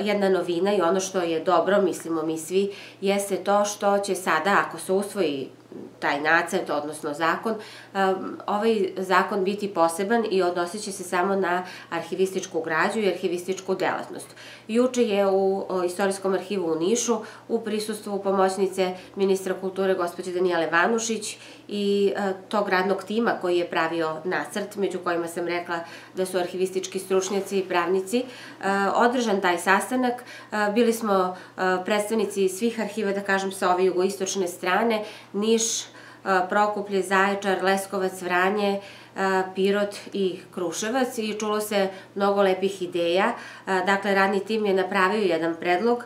jedna novina i ono što je dobro, mislimo mi svi, jeste to što će sada, ako se usvoji taj nacrt, odnosno zakon, um, ovaj zakon biti poseban i odnosit će se samo na arhivističku građu i arhivističku delatnost. Juče je u Istorijskom arhivu u Nišu u prisustvu pomoćnice ministra kulture gospođe Danijele Vanušić i uh, tog radnog tima koji je pravio nacrt, među kojima sam rekla da su arhivistički stručnjaci i pravnici, uh, održan taj sastanak. Uh, bili smo predstavnici svih arhiva, da kažem, sa ove jugoistočne strane, Niš, Prokuplje, Zaječar, Leskovac, Vranje, Pirot i Kruševac i čulo se mnogo lepih ideja. Dakle, radni tim je napravio jedan predlog,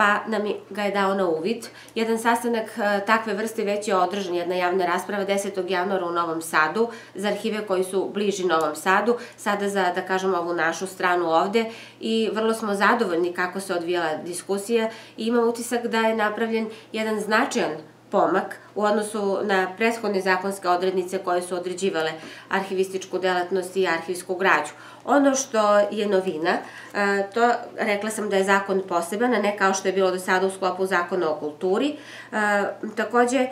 pa nam ga je dao na uvid. Jedan sastanak takve vrste već je održan, jedna javna rasprava 10. januara u Novom Sadu, za arhive koji su bliži Novom Sadu, sada za, da kažem, ovu našu stranu ovde i vrlo smo zadovoljni kako se odvijala diskusija i imam utisak da je napravljen jedan značajan pomak u odnosu na prethodne zakonske odrednice koje su određivale arhivističku delatnost i arhivsku građu. Ono što je novina, e, to rekla sam da je zakon poseban, a ne kao što je bilo do sada u sklopu zakona o kulturi. E, takođe, e,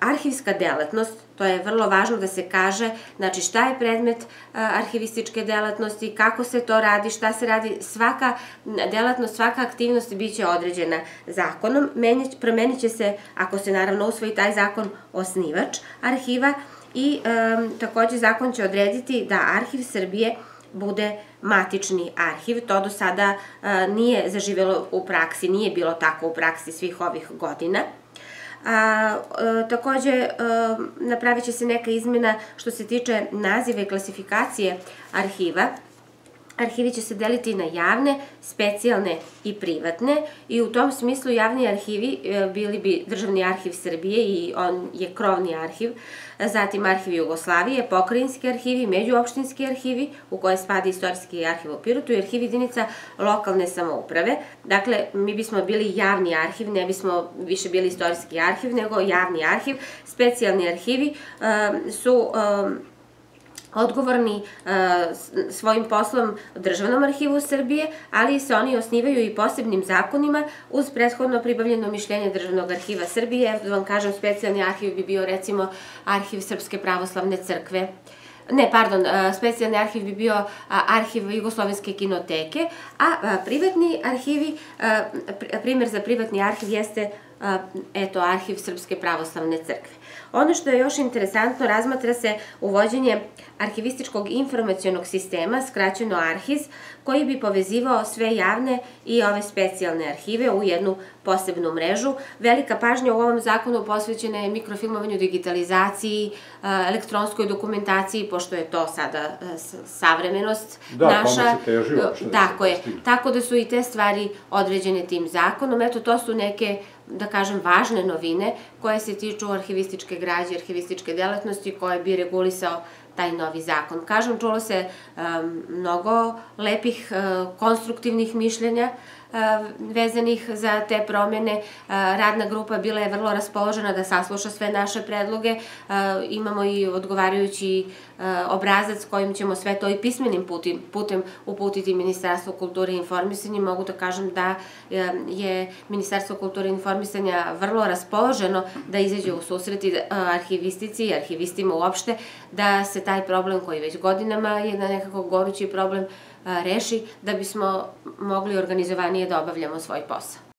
arhivska delatnost, to je vrlo važno da se kaže, znači šta je predmet arhivističke delatnosti, kako se to radi, šta se radi, svaka delatnost, svaka aktivnost biće određena zakonom, promenit će se, ako se naravno usvoji taj zakon, osnivač arhiva i takođe zakon će odrediti da Arhiv Srbije bude matični arhiv. To do sada nije zaživelo u praksi, nije bilo tako u praksi svih ovih godina. A, e, takođe, e, napravit će se neka izmena što se tiče nazive i klasifikacije arhiva. Arhivi će se deliti na javne, specijalne i privatne i u tom smislu javni arhivi e, bili bi Državni arhiv Srbije i on je krovni arhiv, zatim arhiv Jugoslavije, pokrajinski arhivi, međuopštinski arhivi u koje spada istorijski arhiv u Pirotu i arhiv jedinica lokalne samouprave. Dakle, mi bismo bili javni arhiv, ne bismo više bili istorijski arhiv, nego javni arhiv. Specijalni arhivi e, su e, odgovorni uh, svojim poslom Državnom arhivu Srbije, ali se oni osnivaju i posebnim zakonima uz prethodno pribavljeno mišljenje Državnog arhiva Srbije. Da vam kažem, specijalni arhiv bi bio recimo arhiv Srpske pravoslavne crkve, ne, pardon, uh, specijalni arhiv bi bio arhiv Jugoslovenske kinoteke, a privatni arhivi, uh, primer za privatni arhiv jeste eto, arhiv Srpske pravoslavne crkve. Ono što je još interesantno, razmatra se uvođenje arhivističkog informacijonog sistema, skraćeno ARHIZ, koji bi povezivao sve javne i ove specijalne arhive u jednu posebnu mrežu. Velika pažnja u ovom zakonu posvećena je mikrofilmovanju, digitalizaciji, elektronskoj dokumentaciji, pošto je to sada savremenost da, naša. Da, se teži uopšte. Tako je. Tako da su i te stvari određene tim zakonom. Eto, to su neke da kažem, važne novine koje se tiču arhivističke građe, arhivističke delatnosti koje bi regulisao taj novi zakon. Kažem, čulo se mnogo lepih, uh, konstruktivnih mišljenja vezanih za te promene. Radna grupa bila je vrlo raspoložena da sasluša sve naše predloge. Imamo i odgovarajući obrazac kojim ćemo sve to i pismenim putem, putem uputiti Ministarstvo kulture i informisanja. Mogu da kažem da je Ministarstvo kulture i informisanja vrlo raspoloženo da izađe u susreti arhivistici i arhivistima uopšte, da se taj problem koji već godinama je na nekako gorući problem reši da bismo mogli organizovanije da obavljamo svoj posao.